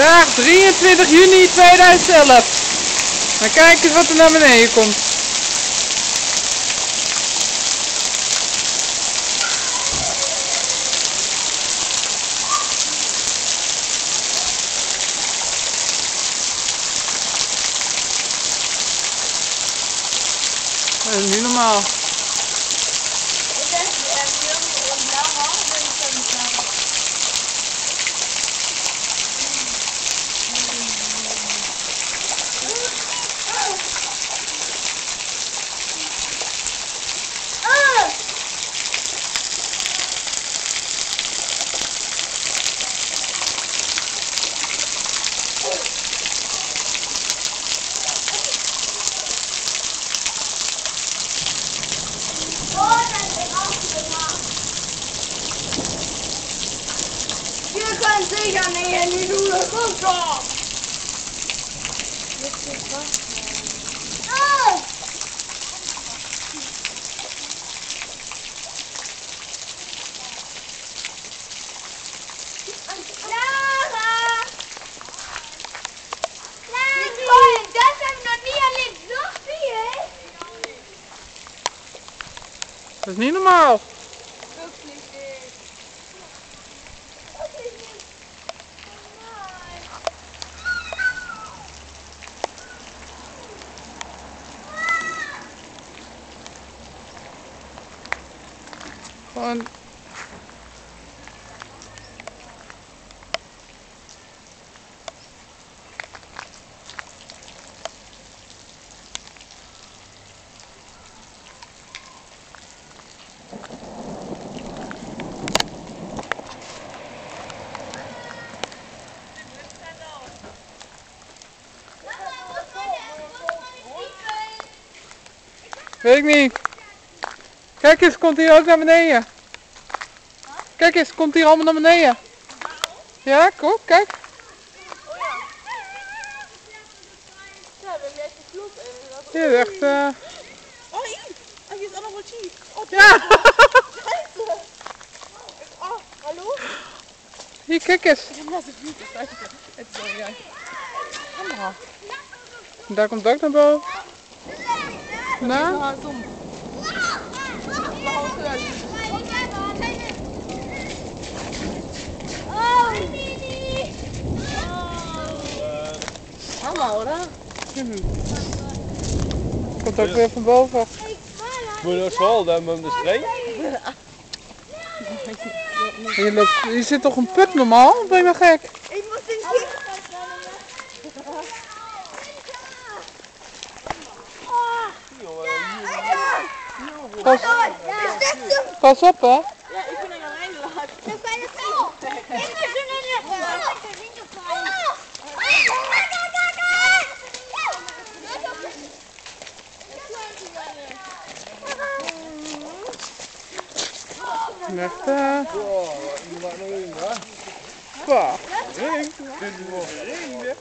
Vandaag 23 juni 2011. Maar kijk eens wat er naar beneden komt. Dat is normaal. En nu doe je goed zo. Lara! Lara! Dat hebben we nog nog hè? Dat is niet normaal. Gewoon Weet ik niet. Kijk eens, komt hier ook naar beneden. Kijk eens, komt hier allemaal naar beneden. Ja, kom, kijk. Dit is echt, eh Oh, hier! Hij is allemaal. Oh, ja. Scheiße! Oh, hallo? Hier, kijk eens. Daar komt ook naar boven. Nou, Dom. Hallo, hoor. komt ook weer van boven. Moet je zo dan met de streng? Hier, loopt, hier zit toch een put normaal? Ben je nou gek? Ik moet een Pas, Ja, pas op hè. Nette. Sparing. Sparing.